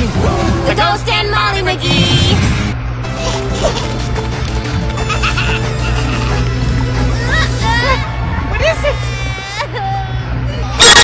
The Ghost and Molly